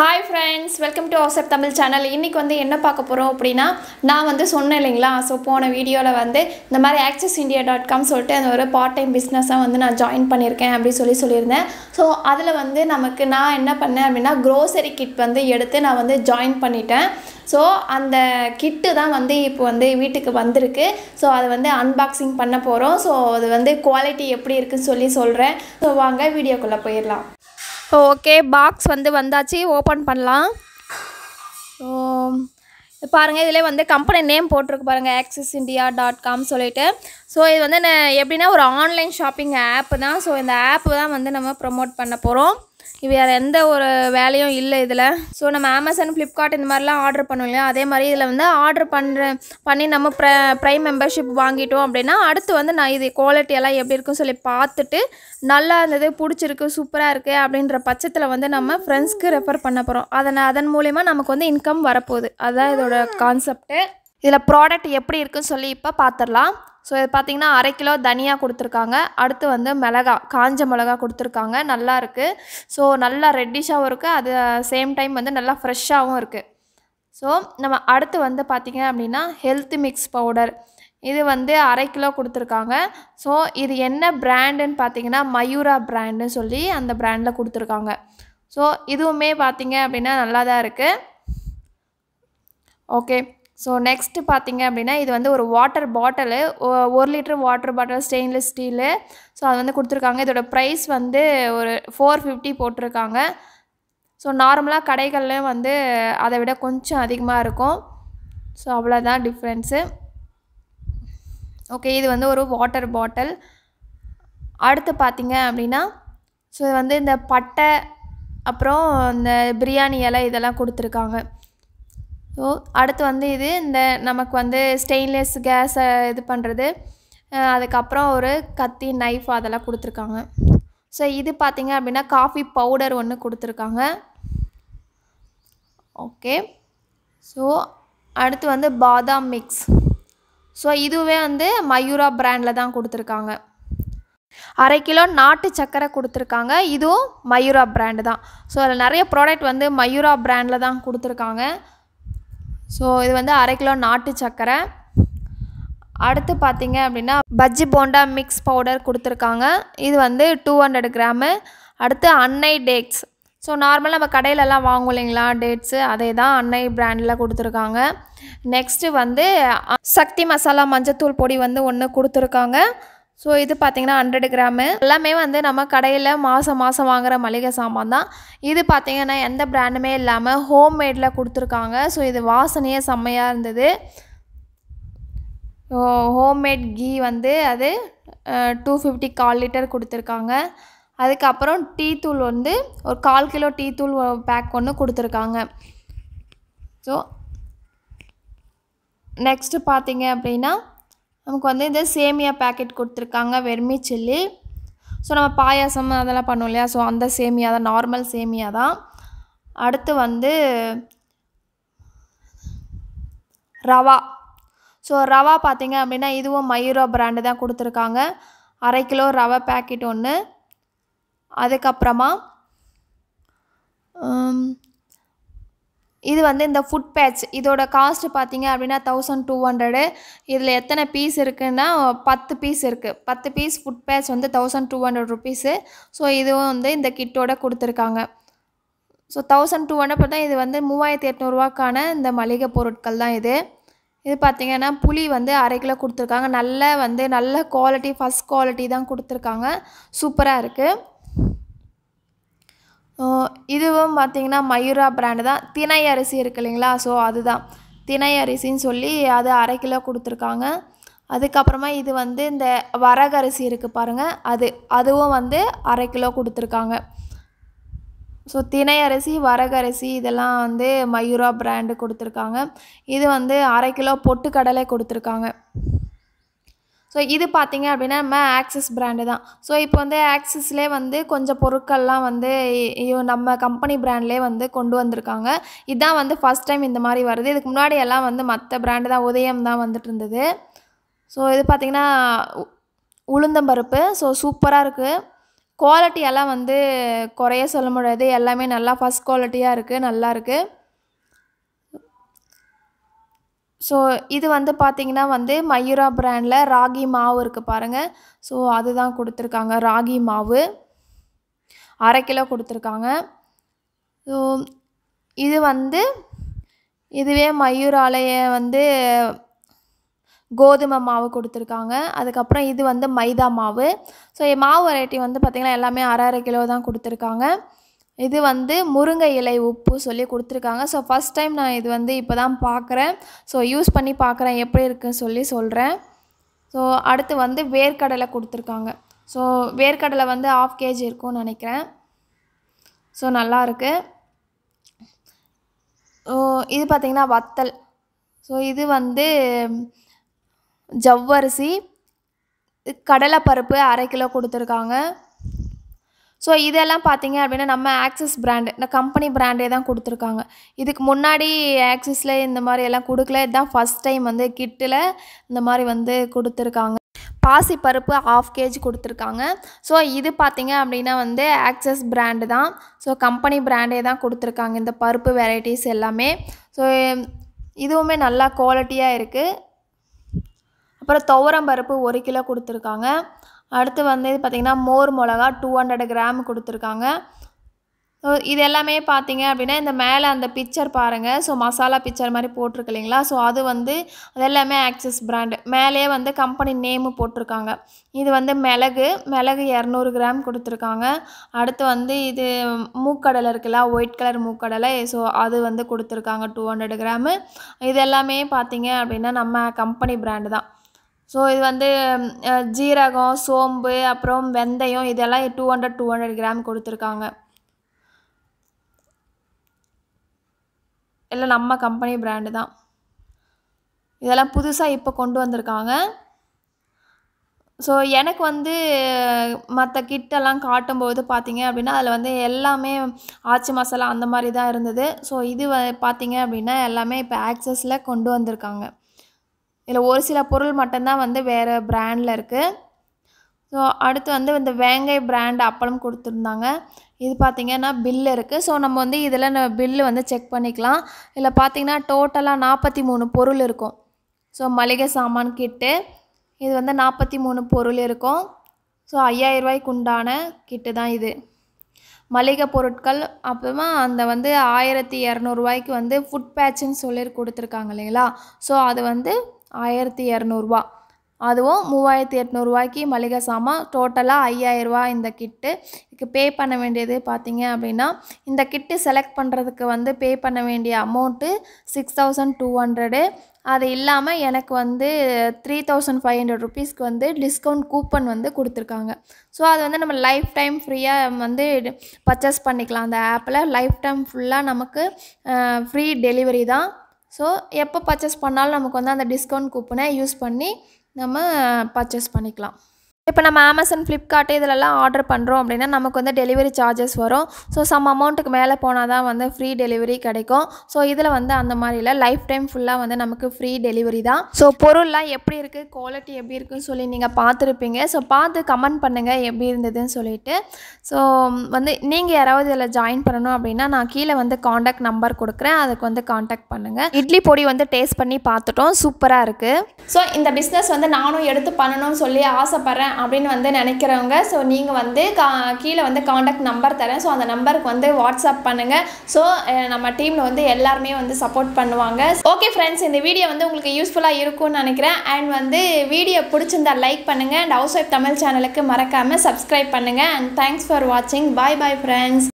Hi friends welcome to Avasar Tamil channel இன்றைக்கி வந்து என்ன பார்க்க போகிறோம் அப்படின்னா நான் வந்து சொன்னேன் இல்லைங்களா? ஸோ போன வீடியோவில் வந்து இந்த மாதிரி ஆக்சஸ் இந்தியா டாட் காம் சொல்லிட்டு அந்த ஒரு பார்ட் டைம் பிஸ்னஸாக வந்து நான் ஜாயின் பண்ணியிருக்கேன் அப்படின்னு சொல்லி சொல்லியிருந்தேன். ஸோ அதில் வந்து நமக்கு நான் என்ன பண்ணேன் அப்படின்னா க்ரோசரி கிட் வந்து எடுத்து நான் வந்து ஜாயின் பண்ணிட்டேன். ஸோ அந்த கிட்டு தான் வந்து இப்போ வந்து வீட்டுக்கு வந்திருக்கு. ஸோ அதை வந்து அன்பாக்சிங் பண்ண போகிறோம் ஸோ அது வந்து குவாலிட்டி எப்படி இருக்குன்னு சொல்லி சொல்கிறேன் ஸோ வாங்க வீடியோக்குள்ளே போயிடலாம். ஓகே பாக்ஸ் வந்து வந்தாச்சு. ஓப்பன் பண்ணலாம். ஓ பாருங்கள் இதில் வந்து கம்பெனி நேம் போட்டிருக்கு பாருங்கள் ஆக்சிஸ் இந்தியா டாட் காம் சொல்லிட்டு. ஸோ இது வந்து எப்படின்னா ஒரு ஆன்லைன் ஷாப்பிங் ஆப்பு தான். ஸோ இந்த ஆப்பு தான் வந்து நம்ம ப்ரொமோட் பண்ண போகிறோம் வேறு எந்த ஒரு வேலையும் இல்லை இதில். ஸோ நம்ம அமேசான் ஃப்ளிப்கார்ட் இந்த மாதிரிலாம் ஆர்டர் பண்ணுவோம் இல்லையா? அதே மாதிரி இதில் வந்து ஆர்டர் பண்ணுற பண்ணி நம்ம ப்ர ப்ரைம் மெம்பர்ஷிப் வாங்கிட்டோம் அப்படின்னா அடுத்து வந்து நான் இது குவாலிட்டி எல்லாம் எப்படி இருக்குன்னு சொல்லி பார்த்துட்டு நல்லா இருந்தது பிடிச்சிருக்கு சூப்பராக இருக்குது அப்படின்ற பட்சத்தில் வந்து நம்ம ஃப்ரெண்ட்ஸ்க்கு ரெஃபர் பண்ண போகிறோம் அதன் அதன் மூலிமா நமக்கு வந்து இன்கம் வரப்போகுது. அதுதான் இதோட கான்செப்ட்டு இதில் ப்ராடக்ட் எப்படி இருக்குன்னு சொல்லி இப்போ பார்த்துடலாம். ஸோ இது பார்த்தீங்கன்னா அரை கிலோ தனியாக கொடுத்துருக்காங்க. அடுத்து வந்து மிளகா காஞ்ச மிளகா கொடுத்துருக்காங்க. நல்லா இருக்குது ஸோ நல்லா ரெட்டிஷாகவும் இருக்குது அது சேம் டைம் வந்து நல்லா ஃப்ரெஷ்ஷாகவும் இருக்குது ஸோ நம்ம அடுத்து வந்து பார்த்திங்க அப்படின்னா ஹெல்த் மிக்ஸ் பவுடர் இது வந்து அரை கிலோ கொடுத்துருக்காங்க. ஸோ இது என்ன பிராண்டுன்னு பார்த்தீங்கன்னா மயூரா பிராண்டுன்னு சொல்லி அந்த பிராண்டில் கொடுத்துருக்காங்க. ஸோ இதுவுமே பார்த்திங்க அப்படின்னா நல்லா தான் இருக்குது ஓகே ஸோ நெக்ஸ்ட்டு பார்த்தீங்க அப்படின்னா இது வந்து ஒரு வாட்டர் பாட்டிலு ஒரு litre water bottle stainless steel so அது வந்து கொடுத்துருக்காங்க. இதோட ப்ரைஸ் வந்து ஒரு ஃபோர் ஃபிஃப்டி போட்டிருக்காங்க. ஸோ நார்மலாக கடைகள்லேயும் வந்து அதை விட கொஞ்சம் அதிகமாக இருக்கும். ஸோ அவ்வளோதான் டிஃப்ரென்ஸு ஓகே இது வந்து ஒரு வாட்டர் பாட்டில் அடுத்து பார்த்தீங்க அப்படின்னா ஸோ இது வந்து இந்த பட்டை அப்புறம் இந்த பிரியாணி இலை இதெல்லாம் கொடுத்துருக்காங்க. ஸோ அடுத்து வந்து இது இந்த நமக்கு வந்து ஸ்டெயின்லெஸ் கேஸை இது பண்ணுறது அதுக்கப்புறம் ஒரு கத்தி நைஃப் அதெல்லாம் கொடுத்துருக்காங்க. ஸோ இது பார்த்திங்க அப்படின்னா காஃபி பவுடர் ஒன்று கொடுத்துருக்காங்க. ஓகே ஸோ அடுத்து வந்து பாதாம் மிக்ஸ் ஸோ இதுவே வந்து மயூரா பிராண்டில் தான் கொடுத்துருக்காங்க. அரை கிலோ நாட்டு சர்க்கரை கொடுத்துருக்காங்க. இதுவும் மயூரா பிராண்டு தான். ஸோ அதில் நிறைய ப்ராடக்ட் வந்து மயூரா பிராண்டில் தான் கொடுத்துருக்காங்க. ஸோ இது வந்து அரை கிலோ நாட்டு சர்க்கரை அடுத்து பார்த்தீங்க அப்படின்னா பஜ்ஜி போண்டா மிக்ஸ் பவுடர் கொடுத்துருக்காங்க. இது வந்து டூ ஹண்ட்ரட் கிராமு. அடுத்து அன்னை டேட்ஸ் ஸோ நார்மலாக நம்ம கடையிலலாம் வாங்குவோம் இல்லைங்களா டேட்ஸு அதே தான் அன்னை பிராண்டில் கொடுத்துருக்காங்க. நெக்ஸ்ட்டு வந்து சக்தி மசாலா மஞ்சத்தூள் பொடி வந்து ஒன்று கொடுத்துருக்காங்க. ஸோ இது பார்த்தீங்கன்னா ஹண்ட்ரட் கிராமு எல்லாமே வந்து நம்ம கடையில் மாதம் மாதம் வாங்குற மளிகை சாமான் தான். இது பார்த்தீங்கன்னா எந்த பிராண்டுமே இல்லாமல் ஹோம்மேடில் கொடுத்துருக்காங்க. ஸோ இது வாசனையே செம்மையாக இருந்தது. ஹோம்மேட் கீ வந்து அது டூ ஃபிஃப்டி கால் லிட்டர் கொடுத்துருக்காங்க. அதுக்கப்புறம் டீ தூள் வந்து ஒரு கால் கிலோ டீ தூள் பேக் ஒன்று கொடுத்துருக்காங்க. ஸோ நெக்ஸ்ட்டு பார்த்தீங்க அப்படின்னா நமக்கு வந்து இந்த சேமியா பேக்கெட் கொடுத்துருக்காங்க வெர்மி சில்லி. ஸோ நம்ம பாயாசம் அதெல்லாம் பண்ணுவோம் இல்லையா? ஸோ அந்த சேமியா தான் நார்மல் சேமியா தான். அடுத்து வந்து ரவா. ஸோ ரவா பார்த்தீங்க அப்படின்னா இதுவும் மயூரா பிராண்டு தான் கொடுத்துருக்காங்க. அரை கிலோ ரவை பேக்கெட் ஒன்று அதுக்கப்புறமா இது வந்து இந்த ஃபுட் பேட்ச் இதோட காஸ்ட் பார்த்தீங்க அப்படின்னா தௌசண்ட் டூ ஹண்ட்ரடு இதில் எத்தனை பீஸ் இருக்குன்னா பத்து பீஸ் இருக்குது பத்து பீஸ் ஃபுட் பேட்ச் வந்து thousand two hundred rupees so இதுவும் வந்து இந்த கிட்டோட கொடுத்துருக்காங்க. ஸோ தௌசண்ட் டூ ஹண்ட்ரட் பார்த்தா இது வந்து மூவாயிரத்தி எட்நூறுவாக்கான இந்த மளிகை பொருட்கள் தான் இது. இது பார்த்தீங்கன்னா புளி வந்து அரை கிலோ கொடுத்துருக்காங்க. நல்ல வந்து நல்ல குவாலிட்டி ஃபஸ்ட் குவாலிட்டி தான் கொடுத்துருக்காங்க. சூப்பராக இருக்குது இதுவும் பார்த்தீங்கன்னா மயூரா பிராண்டு தான். தினை அரிசி இருக்கு இல்லைங்களா? ஸோ அதுதான். தினை அரிசின்னு சொல்லி அது அரை கிலோ கொடுத்துருக்காங்க. அதுக்கப்புறமா இது வந்து இந்த வரகரிசி இருக்குது பாருங்கள் அது அதுவும் வந்து அரை கிலோ கொடுத்துருக்காங்க. ஸோ தினை அரிசி வரகரிசி இதெல்லாம் வந்து மயூரா பிராண்டு கொடுத்துருக்காங்க. இது வந்து அரை கிலோ பொட்டுக்கடலை கொடுத்துருக்காங்க. ஸோ இது பார்த்திங்க அப்படின்னா நம்ம ஆக்சிஸ் பிராண்டு தான். ஸோ இப்போ வந்து ஆக்சிஸ்லே வந்து கொஞ்சம் பொருட்கள்லாம் வந்து நம்ம கம்பெனி பிராண்ட்லேயே வந்து கொண்டு வந்திருக்காங்க. இதுதான் வந்து ஃபஸ்ட் டைம் இந்த மாதிரி வருது. இதுக்கு முன்னாடி எல்லாம் வந்து மற்ற பிராண்டு தான் உதயம் தான் வந்துட்டு இருந்தது. ஸோ இது பார்த்திங்கன்னா உளுந்தம்பருப்பு ஸோ சூப்பராக இருக்குது குவாலிட்டி எல்லாம் வந்து குறைய சொல்ல முடியாது. எல்லாமே நல்லா ஃபஸ்ட் குவாலிட்டியாக இருக்குது நல்லா இருக்குது ஸோ இது வந்து பார்த்திங்கன்னா வந்து மயூரா பிராண்டில் ராகி மாவு இருக்குது பாருங்கள் ஸோ அதுதான் கொடுத்துருக்காங்க ராகி மாவு. அரை கிலோ கொடுத்துருக்காங்க. ஸோ இது வந்து இதுவே மயூராலய வந்து கோதுமை மாவு கொடுத்துருக்காங்க. அதுக்கப்புறம் இது வந்து மைதா மாவு. ஸோ மாவு வெரைட்டி வந்து பார்த்திங்கன்னா எல்லாமே அரை அரை கிலோ தான் கொடுத்துருக்காங்க. இது வந்து முருங்கை இலை உப்பு சொல்லி கொடுத்துருக்காங்க. ஸோ ஃபஸ்ட் டைம் நான் இது வந்து இப்போ தான் பார்க்குறேன் ஸோ யூஸ் பண்ணி பார்க்குறேன் எப்படி இருக்குன்னு சொல்லி சொல்கிறேன் ஸோ அடுத்து வந்து வேர்க்கடலை கொடுத்துருக்காங்க. ஸோ வேர்க்கடலை வந்து ஆஃப் கேஜி இருக்கும்னு நினைக்கிறேன். ஸோ நல்லா இருக்குது ஸோ இது பார்த்திங்கன்னா வத்தல். ஸோ இது வந்து ஜவ்வரிசி கடலைப்பருப்பு அரை கிலோ கொடுத்துருக்காங்க. ஸோ இதெல்லாம் பார்த்தீங்க அப்படின்னா நம்ம ஆக்சிஸ் பிராண்டு இந்த கம்பெனி பிராண்டே தான் கொடுத்துருக்காங்க. இதுக்கு முன்னாடி ஆக்சிஸில் இந்த மாதிரி எல்லாம் கொடுக்கல. இதுதான் ஃபஸ்ட் டைம் வந்து கிட்டில் இந்த மாதிரி வந்து கொடுத்துருக்காங்க. பாசி பருப்பு ஆஃப் கேஜி கொடுத்துருக்காங்க. ஸோ இது பார்த்தீங்க அப்படின்னா வந்து ஆக்சஸ் பிராண்டு தான். ஸோ கம்பெனி பிராண்டே தான் கொடுத்துருக்காங்க இந்த பருப்பு வெரைட்டிஸ் எல்லாமே. ஸோ இதுவுமே நல்லா குவாலிட்டியாக இருக்குது அப்புறம் துவரம் பருப்பு ஒரு கிலோ கொடுத்துருக்காங்க. அடுத்து வந்து பார்த்திங்கன்னா மோர் மிளகா டூ ஹண்ட்ரட் கிராம் கொடுத்துருக்காங்க. ஸோ இது எல்லாமே பார்த்தீங்க அப்படின்னா இந்த மேலே அந்த பிக்சர் பாருங்கள் ஸோ மசாலா பிக்சர் மாதிரி போட்டிருக்கு இல்லைங்களா? ஸோ அது வந்து அது எல்லாமே ஆக்சிஸ் பிராண்டு மேலேயே வந்து கம்பெனி நேமு போட்டிருக்காங்க. இது வந்து மிளகு மிளகு இரநூறு கிராம் கொடுத்துருக்காங்க. அடுத்து வந்து இது மூக்கடலை இருக்குல்ல ஒயிட் கலர் மூக்கடலை. ஸோ அது வந்து கொடுத்துருக்காங்க டூ ஹண்ட்ரட் கிராமு இது எல்லாமே பார்த்தீங்க அப்படின்னா நம்ம கம்பெனி பிராண்டு தான். ஸோ இது வந்து ஜீரகம் சோம்பு அப்புறம் வெந்தயம் இதெல்லாம் two hundred two hundred gram கொடுத்துருக்காங்க. எல்லாம் நம்ம கம்பெனி பிராண்டு தான். இதெல்லாம் புதுசாக இப்போ கொண்டு வந்திருக்காங்க. ஸோ எனக்கு வந்து மற்ற கிட்டெல்லாம் காட்டும்போது பார்த்தீங்க அப்படின்னா அதில் வந்து எல்லாமே ஆச்சி மசாலா அந்த மாதிரி தான் இருந்தது. ஸோ இது வ- பார்த்தீங்க அப்படின்னா எல்லாமே இப்போ ஆக்சஸில் கொண்டு வந்திருக்காங்க. இதில் ஒரு சில பொருள் மட்டும்தான் வந்து வேறு பிராண்டில் இருக்குது ஸோ அடுத்து வந்து இந்த வேங்கை பிராண்ட் அப்பளம் கொடுத்துருந்தாங்க. இது பார்த்திங்கன்னா பில் இருக்குது ஸோ நம்ம வந்து இதில் பில்லு வந்து செக் பண்ணிக்கலாம். இதில் பார்த்தீங்கன்னா டோட்டலாக நாற்பத்தி மூணு பொருள் இருக்கும். ஸோ மளிகை சாமான் கிட்டு இது வந்து நாற்பத்தி மூணு பொருள் இருக்கும். ஸோ ஐயாயிரம் உண்டான கிட்டு தான் இது. மளிகை பொருட்கள் அப்புறமா அந்த வந்து ஆயிரத்தி இரநூறுவாய்க்கு வந்து ஃபுட் பேட்சுன்னு சொல்லி கொடுத்துருக்காங்க இல்லைங்களா? ஸோ அது வந்து ஆயிரத்தி இரநூறுவா. அதுவும் மூவாயிரத்தி எட்நூறுவாய்க்கு மளிகை சாமான். டோட்டலாக ஐயாயிரரூவா இந்த கிட்டு. இதுக்கு பே பண்ண வேண்டியது பார்த்தீங்க அப்படின்னா இந்த கிட்டு செலக்ட் பண்ணுறதுக்கு வந்து பே பண்ண வேண்டிய amount six thousand two hundred அது இல்லாமல் எனக்கு வந்து த்ரீ தௌசண்ட் ஃபைவ் ஹண்ட்ரட் ருபீஸ்க்கு வந்து டிஸ்கவுண்ட் கூப்பன் வந்து கொடுத்துருக்காங்க. ஸோ அது வந்து நம்ம லைஃப் டைம் ஃப்ரீயாக வந்து பர்ச்சேஸ் பண்ணிக்கலாம். அந்த ஆப்பில் லைஃப் டைம் ஃபுல்லாக நமக்கு ஃப்ரீ டெலிவரி தான் ஸோ எப்போ பர்ச்சேஸ் பண்ணாலும் நமக்கு வந்து அந்த டிஸ்கவுண்ட் கூப்பனை யூஸ் பண்ணி நம்ம பர்ச்சேஸ் பண்ணிக்கலாம். இப்போ நம்ம அமேசான் ஃப்ளிப்கார்ட் இதிலெல்லாம் ஆர்டர் பண்ணுறோம் அப்படின்னா நமக்கு வந்து டெலிவரி சார்ஜஸ் வரும். ஸோ சம் அமௌண்ட்டுக்கு மேலே போனால் தான் வந்து ஃப்ரீ டெலிவரி கிடைக்கும். ஸோ இதில் வந்து அந்த மாதிரி இல்லை. லைஃப் டைம் ஃபுல்லாக வந்து நமக்கு ஃப்ரீ டெலிவரி தான். ஸோ பொருள்லாம் எப்படி இருக்குது குவாலிட்டி எப்படி இருக்குன்னு சொல்லி நீங்கள் பார்த்துருப்பீங்க. ஸோ பார்த்து கமெண்ட் பண்ணுங்கள் எப்படி இருந்ததுன்னு சொல்லிட்டு. ஸோ வந்து நீங்கள் யாராவது இதில் ஜாயின் பண்ணணும் அப்படின்னா நான் கீழே வந்து காண்டாக்ட் நம்பர் கொடுக்குறேன். அதுக்கு வந்து காண்டாக்ட் பண்ணுங்கள் இட்லி பொடி வந்து டேஸ்ட் பண்ணி பார்த்துட்டோம். சூப்பராக இருக்குது ஸோ இந்த பிஸ்னஸ் வந்து நானும் எடுத்து பண்ணணும்னு சொல்லி ஆசைப்பட்றேன். அப்படின்னு வந்து நினைக்கிறவங்க ஸோ நீங்கள் வந்து கா கீழே வந்து காண்டாக்ட் நம்பர் தரேன். ஸோ அந்த நம்பருக்கு வந்து வாட்ஸ்அப் பண்ணுங்கள் ஸோ நம்ம டீமில் வந்து எல்லாருமே வந்து சப்போர்ட் பண்ணுவாங்க. ஓகே ஃப்ரெண்ட்ஸ் இந்த வீடியோ வந்து உங்களுக்கு யூஸ்ஃபுல்லாக இருக்கும்னு நினைக்கிறேன். அண்ட் வந்து வீடியோ பிடிச்சிருந்தா லைக் பண்ணுங்கள் அண்ட் ஹவுஸ் ஒய்ஃப் தமிழ் சேனலுக்கு மறக்காமல் சப்ஸ்கிரைப் பண்ணுங்கள் அண்ட் தேங்க்ஸ் ஃபார் வாட்சிங் பாய் பாய் ஃப்ரெண்ட்ஸ்